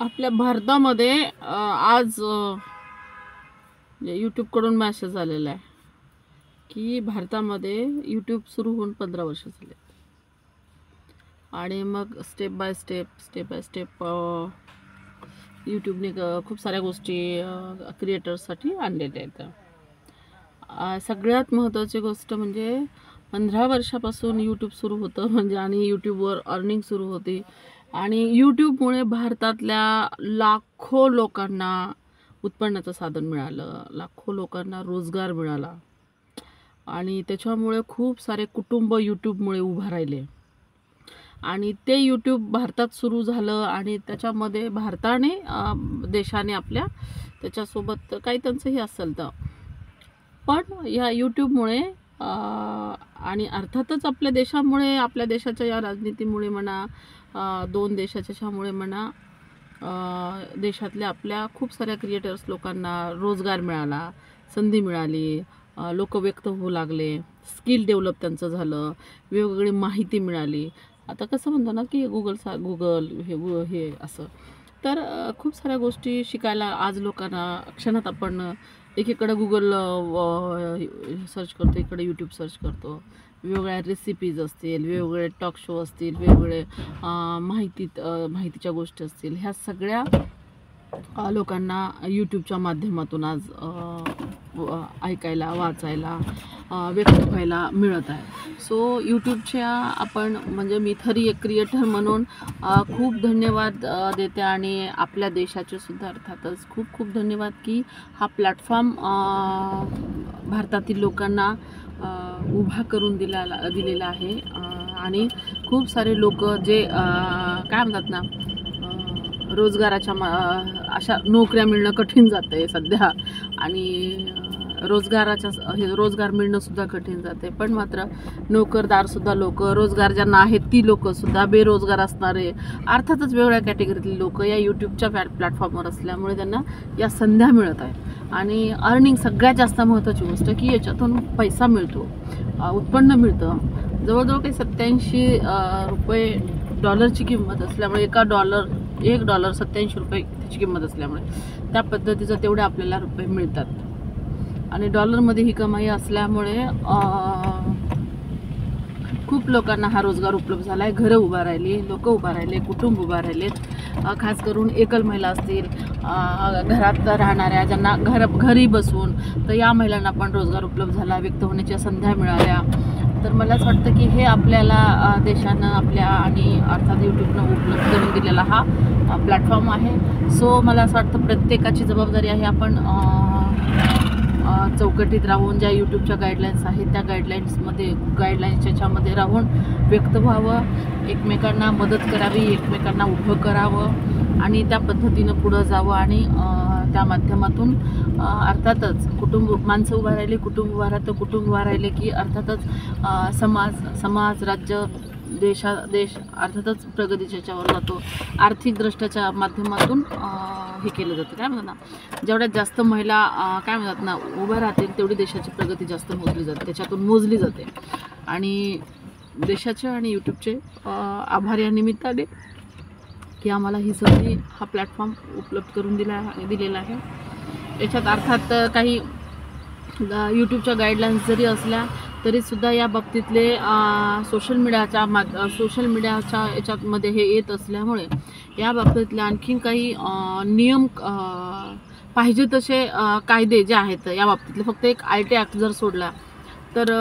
आपल्या भारतामध्ये आज यूट्यूबकडून म्हणजे मॅसेज आलेला आहे की भारतामध्ये यूट्यूब सुरू होऊन पंधरा वर्ष झाले आणि मग step by step step by step यूट्यूबने क- खूप साऱ्या गोष्टी क्रिएटर्ससाठी आणलेल्या आहेत. सगळ्यात महत्त्वाची गोष्ट म्हणजे पंधरा वर्षापासून यूट्यूब सुरू होतं म्हणजे आणि यूट्यूबवर अर्निंग सुरू होती. आणि यूट्यूबमुळे भारतातल्या लाखो लोकांना उत्पन्नाचं साधन मिळालं. लाखो लोकांना रोजगार मिळाला. आणि त्याच्यामुळे खूप सारे कुटुंब यूट्यूबमुळे उभा राहिले. आणि ते यूट्यूब भारतात सुरू झालं आणि त्याच्यामध्ये भारताने देशाने आपल्या त्याच्यासोबत काही त्यांचंही असेल तर. पण या यूट्यूबमुळे आणि अर्थातच आपल्या देशामुळे आपल्या देशाच्या या राजनीतीमुळे म्हणा दोन देशाच्या ह्यामुळे म्हणा देशातल्या आपल्या खूप साऱ्या क्रिएटर्स लोकांना रोजगार मिळाला संधी मिळाली लोक व्यक्त होऊ लागले स्किल डेव्हलप त्यांचं झालं वेगवेगळी माहिती मिळाली. आता कसं म्हणतो ना की गुगल सा गुगल हे हे असं. तर खूप साऱ्या गोष्टी शिकायला आज लोकांना क्षणात आपण एकीकडं गुगल सर्च करतो इकडे यूट्यूब सर्च करतो. वेगवेगळ्या रेसिपीज असतील वेगवेगळे टॉक शो असतील वेगवेगळे माहिती माहितीत माहितीच्या गोष्टी असतील. ह्या सगळ्या लोकांना यूट्यूबच्या माध्यमातून आज ऐकायला वाचायला व्यक्त व्हायला मिळत आहे. सो यूट्यूबच्या आपण म्हणजे मी थरी एक क्रिएटर म्हणून खूप धन्यवाद देते आणि आपल्या देशाचे सुद्धा अर्थातच खूप खूप धन्यवाद की हा प्लॅटफॉर्म भारतातील लोकांना उभा करून दिला दिलेला आहे. आणि खूप सारे लोक जे काय म्हणतात ना रोजगाराच्या मा अशा नोकऱ्या मिळणं कठीण जातं आहे सध्या. आणि रोजगाराच्या हे रोजगार मिळणंसुद्धा कठीण जाते पण मात्र नोकरदारसुद्धा लोक रोजगार ज्यांना आहेत ती लोकंसुद्धा बेरोजगार असणारे अर्थातच वेगळ्या कॅटेगरीतली लोक या यूट्यूबच्या प्लॅट प्लॅटफॉर्मवर असल्यामुळे त्यांना या संध्या मिळत आहेत. आणि अर्निंग सगळ्यात जास्त महत्त्वाची गोष्ट की याच्यातून पैसा मिळतो उत्पन्न मिळतं. जवळजवळ काही सत्याऐंशी रुपये डॉलरची किंमत असल्यामुळे एका डॉलर एक डॉलर सत्याऐंशी रुपये त्याची किंमत असल्यामुळे. त्या पद्धतीचं तेवढे आपल्याला रुपये मिळतात. आणि डॉलरमध्ये ही कमाई असल्यामुळे खूप लोकांना हा रोजगार उपलब्ध झाला आहे घरं उभा राहिली लोक उभा राहिले कुटुंब उभा राहिलेत खास करून एकल महिला असतील घरात राहणाऱ्या ज्यांना घर घरी बसून तर या महिलांना पण रोजगार उपलब्ध झाला व्यक्त होण्याच्या संध्या मिळाल्या. तर मला असं वाटतं की हे आपल्याला देशानं आपल्या आणि अर्थात यूट्यूबनं उपलब्ध दिलेला हा प्लॅटफॉर्म आहे. सो मला असं वाटतं प्रत्येकाची जबाबदारी आहे आपण चौकटीत राहून ज्या यूट्यूबच्या गाईडलाईन्स आहेत त्या गाईडलाईन्समध्ये गाईडलाईन्सच्या राहून व्यक्त व्हावं एकमेकांना मदत करावी एकमेकांना उभं करावं आणि त्या पद्धतीनं पुढं जावं आणि त्या माध्यमातून अर्थातच कुटुंब माणसं उभा राहिले कुटुंब उभा राहतं कुटुंब उभा राहिले की अर्थातच समाज समाज राज्य देशा देश अर्थातच प्रगतीच्या याच्यावर जातो. आर्थिकदृष्ट्याच्या माध्यमातून हे केलं जातं. काय म्हणतात ना जेवढ्यात जास्त महिला काय म्हणतात ना उभ्या राहतील तेवढी देशाची प्रगती जास्त मोजली जाते. त्याच्यातून मोजली जाते. आणि देशाचे आणि यूट्यूबचे आभार या निमित्ताने की आम्हाला ही संधी हा प्लॅटफॉर्म उपलब्ध करून दिला दिलेला आहे. याच्यात अर्थात काही यूट्यूबच्या गाईडलाईन्स जरी असल्या तरीसुद्धा या बाबतीतले सोशल मीडियाच्या माध सोशल मीडियाच्या याच्यातमध्ये हे येत असल्यामुळे या बाबतीतले आणखीन काही नियम पाहिजे तसे कायदे जे आहेत या बाबतीतले फक्त एक आय टी ॲक्ट जर सोडला तर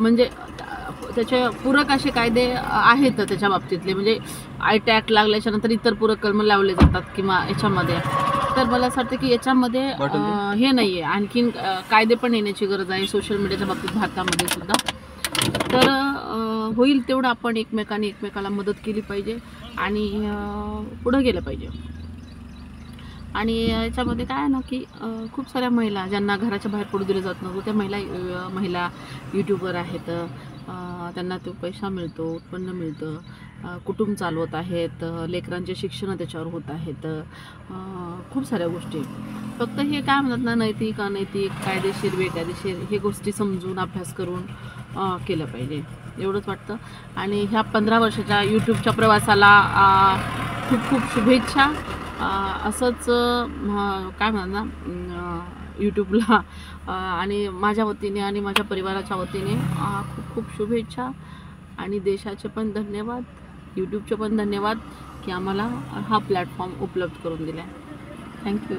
म्हणजे त्याचे पूरक असे कायदे आहेत त्याच्या बाबतीतले म्हणजे आय टी ॲक्ट लागल्याच्यानंतर इतर पूरक कलम लावले जातात किंवा याच्यामध्ये. तर मला असं वाटतं की याच्यामध्ये अ, हे नाही आहे आणखीन अ, कायदे पण येण्याची गरज आहे. सोशल मीडियाच्या बाबतीत भारतामध्ये सुद्धा. तर अ, होईल तेवढं आपण एकमेकाने एकमेकाला मदत केली पाहिजे आणि अ, पुढं गेलं पाहिजे. आणि याच्यामध्ये काय आहे ना की खूप साऱ्या महिला ज्यांना घराच्या बाहेर पडू दिलं जात नव्हतं त्या महिला महिला यूट्यूबर आहेत. त्यांना तो पैसा मिळतो उत्पन्न मिळतं. कुटुंब चालवत आहेत. लेकरांचे शिक्षण त्याच्यावर होत आहेत. खूप साऱ्या गोष्टी फक्त हे काय म्हणतात ना नैतिक अनैतिक कायदेशीर बेकायदेशीर हे गोष्टी समजून अभ्यास करून केलं पाहिजे. एवढंच वाटतं. आणि ह्या पंधरा वर्षाच्या यूट्यूबच्या प्रवासाला खूप खूप शुभेच्छा. असंच काय म्हणा ना यूट्यूबला आणि माझ्या वतीने आणि माझ्या परिवाराच्या वतीने खूप खूप शुभेच्छा आणि देशाचे पण धन्यवाद यूट्यूबचे पण धन्यवाद की आम्हाला हा प्लॅटफॉर्म उपलब्ध करून दिला आहे थँक्यू.